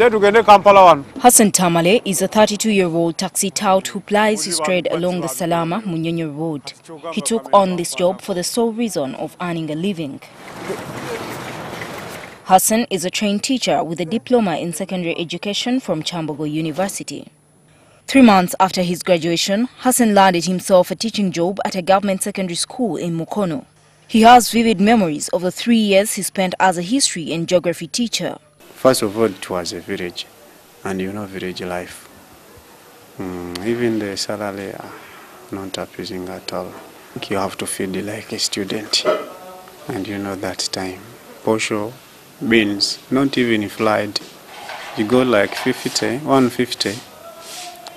Hassan Tamale is a 32-year-old taxi tout who plies his trade along the Salama Munyonyo Road. He took on this job for the sole reason of earning a living. Hassan is a trained teacher with a diploma in secondary education from Kyambogo University. Three months after his graduation, Hassan landed himself a teaching job at a government secondary school in Mukono. He has vivid memories of the three years he spent as a history and geography teacher. First of all, it was a village, and you know village life. Mm, even the salary are not appeasing at all. You have to feed like a student, and you know that time. Posho, beans, not even flied. You go like 50, 150,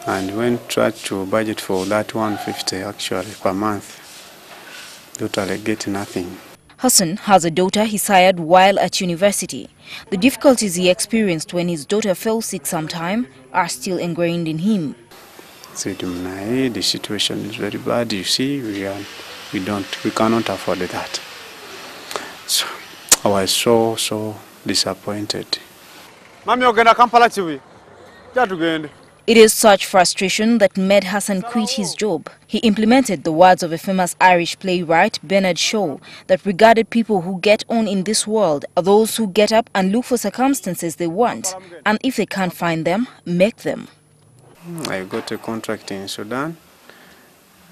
and when try to budget for that 150 actually per month, totally get nothing. Hassan has a daughter he sired while at university. The difficulties he experienced when his daughter fell sick sometime are still ingrained in him. said Mnae, the situation is very bad. You see, we are, we don't, we cannot afford that. So I was so so disappointed. mami ogenda kampala kibi ja tugende It is such frustration that made Hassan quit his job. He implemented the words of a famous Irish playwright, Bernard Shaw, that regarded people who get on in this world are those who get up and look for circumstances they want, and if they can't find them, make them. I got a contract in Sudan,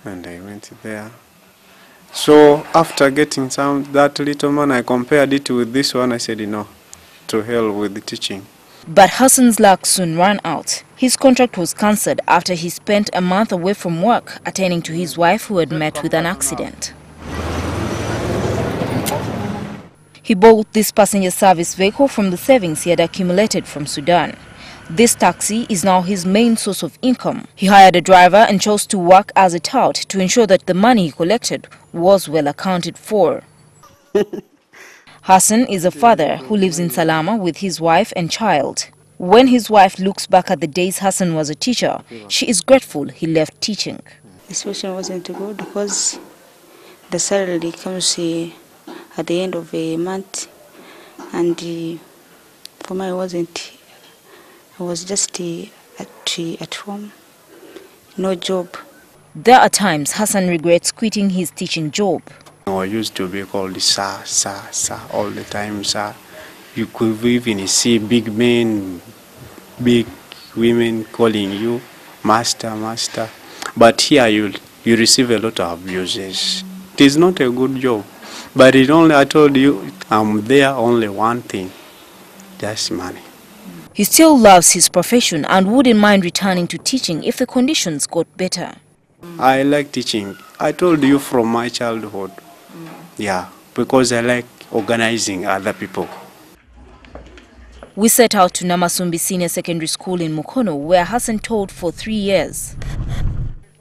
and I went there. So after getting some that little money, I compared it with this one. I said, no, to hell with the teaching. But Hassan's luck soon ran out. His contract was cancelled after he spent a month away from work attending to his wife who had met with an accident. He bought this passenger service vehicle from the savings he had accumulated from Sudan. This taxi is now his main source of income. He hired a driver and chose to work as a tout to ensure that the money he collected was well accounted for. Hassan is a father who lives in Salama with his wife and child. When his wife looks back at the days Hassan was a teacher, she is grateful he left teaching. The situation wasn't good because the salary comes uh, at the end of a month, and uh, for me, I wasn't. I was just uh, at at home, no job. There are times Hassan regrets quitting his teaching job. I used to be called sir, sir, sir all the time, sir. You could even see big men, big women calling you master, master. But here you you receive a lot of abuses. It is not a good job. But it only I told you I'm there only one thing. Just money. He still loves his profession and wouldn't mind returning to teaching if the conditions got better. I like teaching. I told you from my childhood. Yeah, because I like organizing other people. We set out to Namasumbi Senior Secondary School in Mukono, where Hassan taught for three years.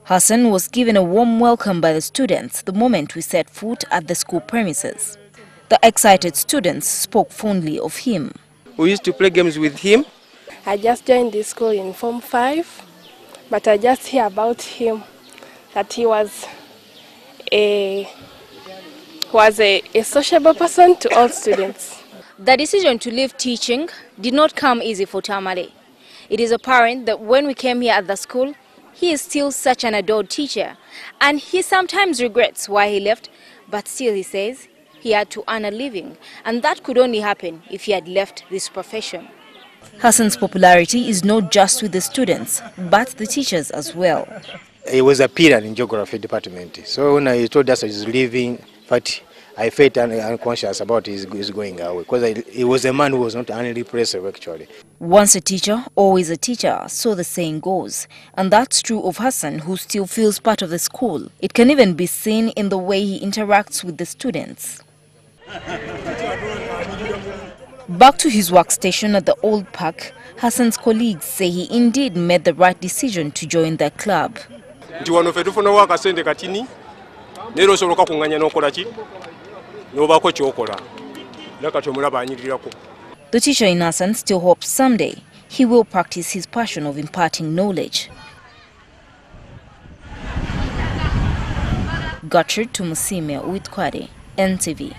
Hassan was given a warm welcome by the students the moment we set foot at the school premises. The excited students spoke fondly of him. We used to play games with him. I just joined the school in Form 5, but I just hear about him that he was a was a, a sociable person to all students. The decision to leave teaching did not come easy for Tamale. It is apparent that when we came here at the school, he is still such an adored teacher, and he sometimes regrets why he left, but still he says he had to earn a living, and that could only happen if he had left this profession. Hassan's popularity is not just with the students, but the teachers as well. He was a peer in geography department. So when he told us he's leaving, in fact, I felt un- unconscious about his, his going away because he was a man who was not unrepressive actually. Once a teacher, always a teacher, so the saying goes. And that's true of Hassan, who still feels part of the school. It can even be seen in the way he interacts with the students. Back to his workstation at the old park, Hassan's colleagues say he indeed made the right decision to join their club. Osobola okakuŋŋanya n'okola chi n'obaako kyokola era kati omulaba anyirirako The teacher in Hassan still hopes someday he will practice his passion of imparting knowledge. Gertrude Tumusime with Kwade, NTV.